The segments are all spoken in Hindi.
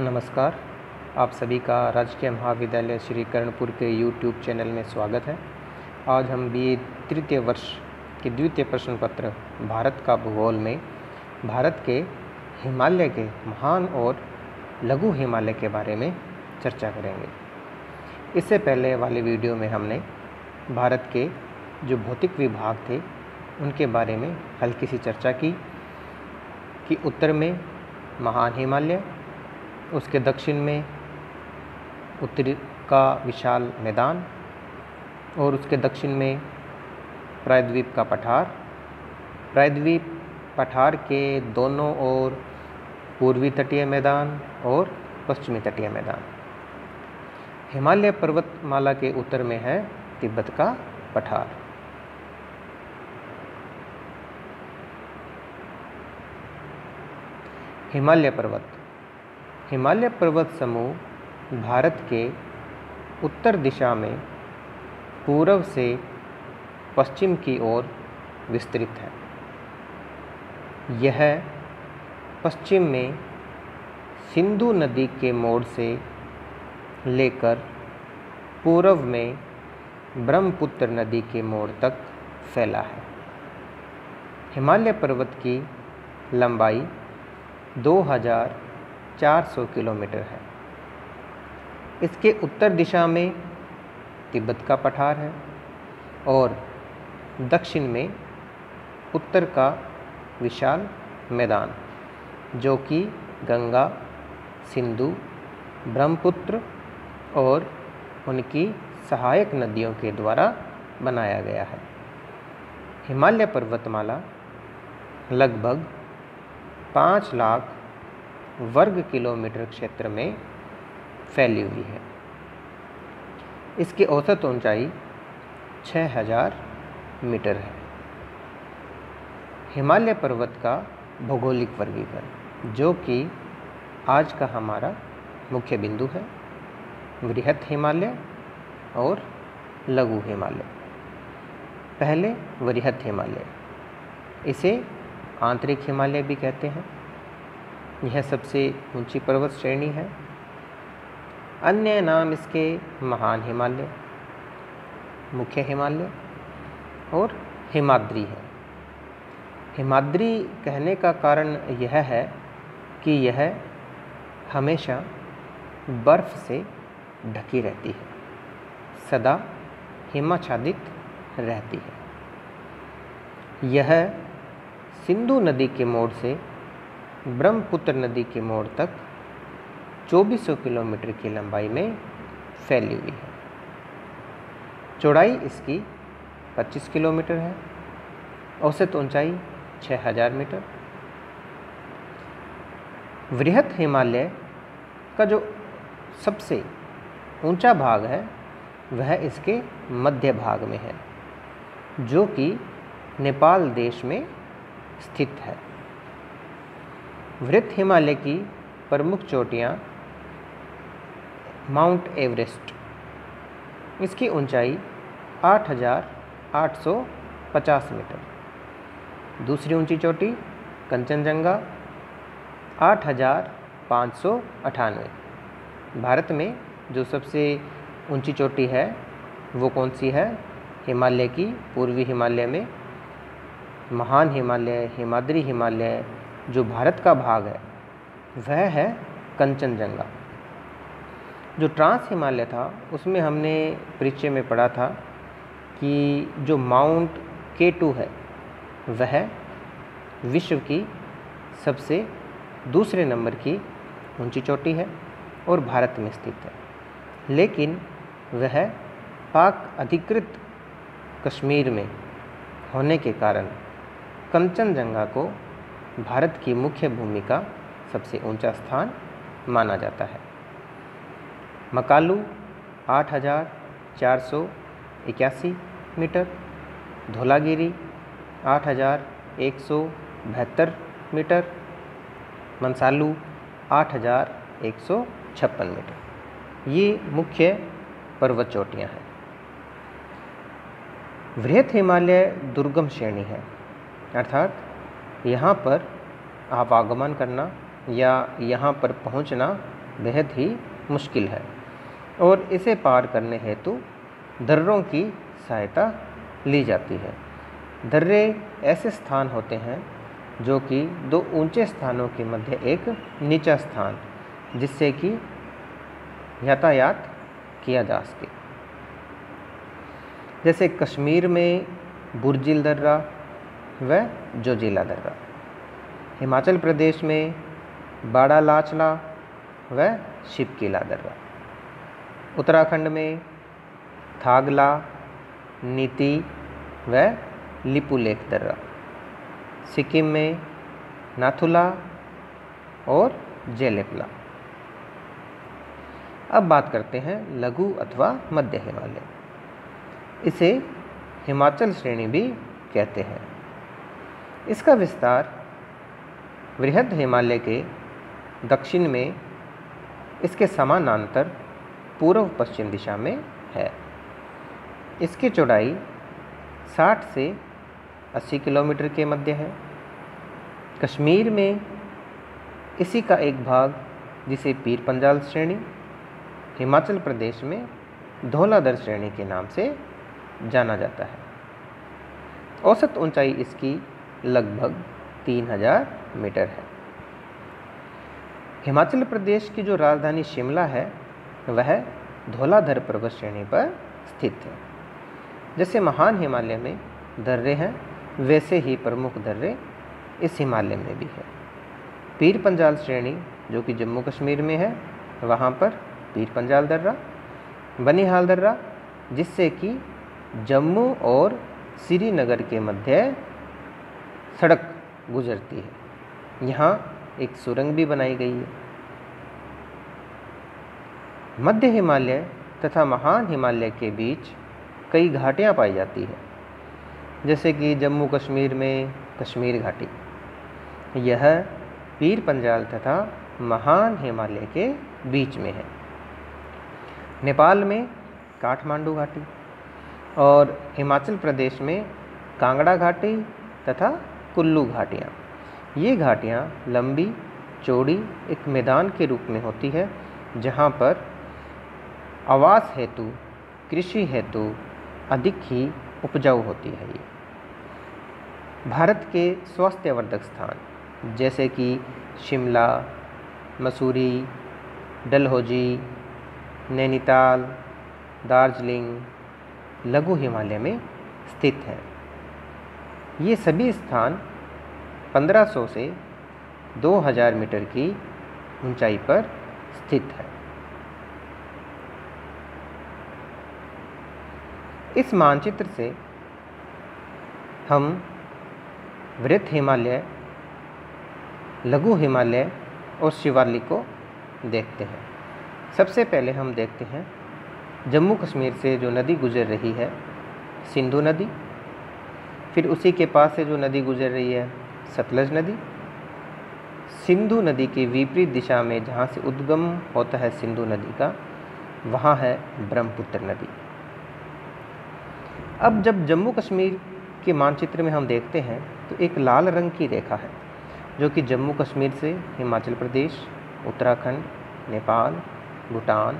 नमस्कार। आप सभी का राजकीय महाविद्यालय श्री कर्णपुर के यूट्यूब चैनल में स्वागत है। आज हम बी तृतीय वर्ष के द्वितीय प्रश्न पत्र, भारत का भूगोल में, भारत के हिमालय के महान और लघु हिमालय के बारे में चर्चा करेंगे। इससे पहले वाले वीडियो में हमने भारत के जो भौतिक विभाग थे, उनके बारे में हल्की सी चर्चा की कि उत्तर में महान हिमालय उसके दक्षिण में उत्तरी का विशाल मैदान और उसके दक्षिण में प्रायद्वीप का पठार। प्रायद्वीप पठार के दोनों ओर पूर्वी तटीय मैदान और पश्चिमी तटीय मैदान। हिमालय पर्वतमाला के उत्तर में है तिब्बत का पठार। हिमालय पर्वत हिमालय पर्वत समूह भारत के उत्तर दिशा में पूर्व से पश्चिम की ओर विस्तृत है। यह पश्चिम में सिंधु नदी के मोड़ से लेकर पूर्व में ब्रह्मपुत्र नदी के मोड़ तक फैला है। हिमालय पर्वत की लंबाई 2400 किलोमीटर है। इसके उत्तर दिशा में तिब्बत का पठार है और दक्षिण में उत्तर का विशाल मैदान, जो कि गंगा, सिंधु, ब्रह्मपुत्र और उनकी सहायक नदियों के द्वारा बनाया गया है। हिमालय पर्वतमाला लगभग पाँच लाख वर्ग किलोमीटर क्षेत्र में फैली हुई है। इसकी औसत ऊंचाई 6000 मीटर है। हिमालय पर्वत का भौगोलिक वर्गीकरण, जो कि आज का हमारा मुख्य बिंदु है, वृहत हिमालय और लघु हिमालय। पहले वृहत हिमालय, इसे आंतरिक हिमालय भी कहते हैं। यह सबसे ऊँची पर्वत श्रेणी है। अन्य नाम इसके महान हिमालय, मुख्य हिमालय और हिमाद्री है। हिमाद्री कहने का कारण यह है कि यह हमेशा बर्फ़ से ढकी रहती है, सदा हिमाच्छादित रहती है। यह सिंधु नदी के मोड़ से ब्रह्मपुत्र नदी के मोड़ तक 2400 किलोमीटर की लंबाई में फैली हुई है। चौड़ाई इसकी 25 किलोमीटर है। औसत ऊंचाई 6000 मीटर। वृहत हिमालय का जो सबसे ऊँचा भाग है, वह इसके मध्य भाग में है, जो कि नेपाल देश में स्थित है। वृत्त हिमालय की प्रमुख चोटियाँ माउंट एवरेस्ट। इसकी ऊंचाई 8,850 मीटर। दूसरी ऊँची चोटी कंचनजंगा आठ हज़ार पाँच सौ अठानवे। भारत में जो सबसे ऊँची चोटी है वो कौन सी है? हिमालय की पूर्वी हिमालय में महान हिमालय हिमाद्री हिमालय जो भारत का भाग है, वह है कंचनजंगा। जो ट्रांस हिमालय था, उसमें हमने परिचय में पढ़ा था कि जो माउंट के टू है, वह विश्व की सबसे दूसरे नंबर की ऊँची चोटी है और भारत में स्थित है। लेकिन वह पाक अधिकृत कश्मीर में होने के कारण कंचनजंगा को भारत की मुख्य भूमि का सबसे ऊँचा स्थान माना जाता है। मकालू आठ हज़ार चार सौ इक्यासी मीटर, धोलागिरी आठ हज़ार एक सौ बहत्तर मीटर सौ छप्पन मीटर। ये मुख्य पर्वत चोटियाँ हैं। वृहत हिमालय दुर्गम श्रेणी है, अर्थात यहाँ पर आवागमन करना या यहाँ पर पहुँचना बेहद ही मुश्किल है। और इसे पार करने हेतु दर्रों की सहायता ली जाती है। दर्रे ऐसे स्थान होते हैं जो कि दो ऊँचे स्थानों के मध्य एक नीचा स्थान, जिससे कि यातायात किया जा सके। जैसे कश्मीर में बुरजिल दर्रा व जोजिला दर्रा हिमाचल प्रदेश में बाड़ा लाचला व शिपकीला दर्रा उत्तराखंड में थागला, नीति व लिपुलेख दर्रा सिक्किम में नाथुला और जेलेपला अब बात करते हैं लघु अथवा मध्य हिमालय। इसे हिमाचल श्रेणी भी कहते हैं। इसका विस्तार वृहद हिमालय के दक्षिण में, इसके समानांतर पूर्व पश्चिम दिशा में है। इसकी चौड़ाई 60 से 80 किलोमीटर के मध्य है। कश्मीर में इसी का एक भाग, जिसे पीर पंजाल श्रेणी, हिमाचल प्रदेश में धौलाधर श्रेणी के नाम से जाना जाता है। औसत ऊंचाई इसकी लगभग 3000 मीटर है। हिमाचल प्रदेश की जो राजधानी शिमला है, वह धौलाधर पर्वत श्रेणी पर स्थित है। जैसे महान हिमालय में दर्रे हैं, वैसे ही प्रमुख दर्रे इस हिमालय में भी है। पीर पंजाल श्रेणी, जो कि जम्मू कश्मीर में है, वहाँ पर पीर पंजाल दर्रा, बनिहाल दर्रा, जिससे कि जम्मू और श्रीनगर के मध्य सड़क गुजरती है। यहाँ एक सुरंग भी बनाई गई है। मध्य हिमालय तथा महान हिमालय के बीच कई घाटियाँ पाई जाती है, जैसे कि जम्मू कश्मीर में कश्मीर घाटी। यह पीर पंजाल तथा महान हिमालय के बीच में है। नेपाल में काठमांडू घाटी और हिमाचल प्रदेश में कांगड़ा घाटी तथा कुल्लू घाटियाँ। ये घाटियाँ लंबी, चौड़ी एक मैदान के रूप में होती है, जहाँ पर आवास हेतु, कृषि हेतु अधिक ही उपजाऊ होती है ये। भारत के स्वास्थ्यवर्धक स्थान, जैसे कि शिमला, मसूरी, डलहौजी, नैनीताल, दार्जिलिंग, लघु हिमालय में स्थित हैं। ये सभी स्थान 1500 से 2000 मीटर की ऊंचाई पर स्थित है। इस मानचित्र से हम वृत हिमालय, लघु हिमालय और शिवालिक को देखते हैं। सबसे पहले हम देखते हैं जम्मू कश्मीर से जो नदी गुजर रही है, सिंधु नदी। फिर उसी के पास से जो नदी गुजर रही है, सतलज नदी। सिंधु नदी के विपरीत दिशा में जहाँ से उद्गम होता है सिंधु नदी का, वहाँ है ब्रह्मपुत्र नदी। अब जब जम्मू कश्मीर के मानचित्र में हम देखते हैं तो एक लाल रंग की रेखा है, जो कि जम्मू कश्मीर से हिमाचल प्रदेश, उत्तराखंड, नेपाल, भूटान,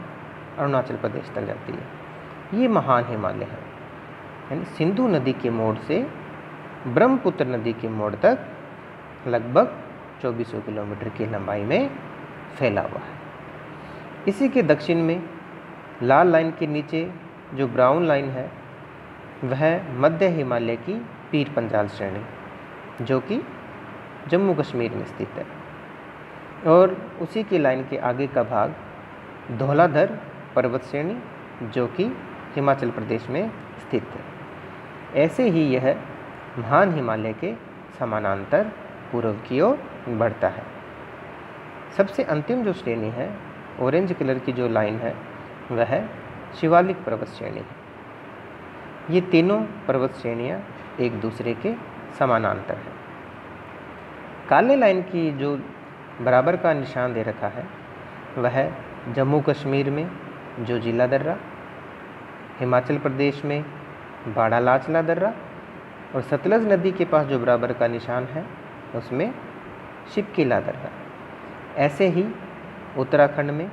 अरुणाचल प्रदेश तक जाती है। ये महान हिमालय है। यानी सिंधु नदी के मोड़ से ब्रह्मपुत्र नदी के मोड़ तक लगभग 2400 किलोमीटर की लंबाई में फैला हुआ है। इसी के दक्षिण में लाल लाइन के नीचे जो ब्राउन लाइन है, वह मध्य हिमालय की पीर पंजाल श्रेणी, जो कि जम्मू कश्मीर में स्थित है। और उसी की लाइन के आगे का भाग धौलाधर पर्वत श्रेणी, जो कि हिमाचल प्रदेश में स्थित है। ऐसे ही यह महान हिमालय के समानांतर पूर्व की ओर बढ़ता है। सबसे अंतिम जो श्रेणी है ऑरेंज कलर की जो लाइन है, वह शिवालिक पर्वत श्रेणी है। ये तीनों पर्वत श्रेणियाँ एक दूसरे के समानांतर हैं। काले लाइन की जो बराबर का निशान दे रखा है, वह जम्मू कश्मीर में, जो जिला दर्रा, हिमाचल प्रदेश में, बाड़ा लाचला दर्रा और सतलज नदी के पास जो बराबर का निशान है, उसमें शिपकिला दर्रा ऐसे ही उत्तराखंड में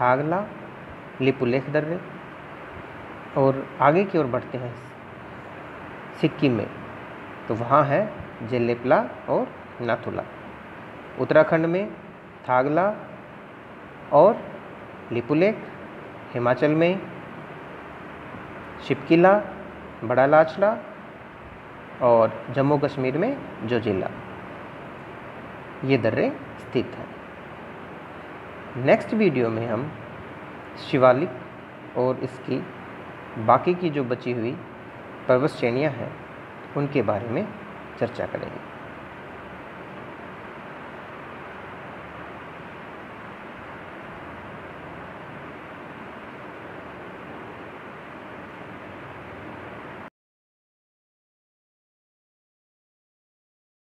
थागला, लिपुलेख दर्रे और आगे की ओर बढ़ते हैं। सिक्किम में तो वहाँ है जेलेपला और नाथुला। उत्तराखंड में थागला और लिपुलेख, हिमाचल में शिपकिला, बड़ा लाचला और जम्मू कश्मीर में जो जिला, ये दर्रे स्थित हैं। नेक्स्ट वीडियो में हम शिवालिक और इसकी बाकी की जो बची हुई पर्वत श्रेणियाँ हैं, उनके बारे में चर्चा करेंगे।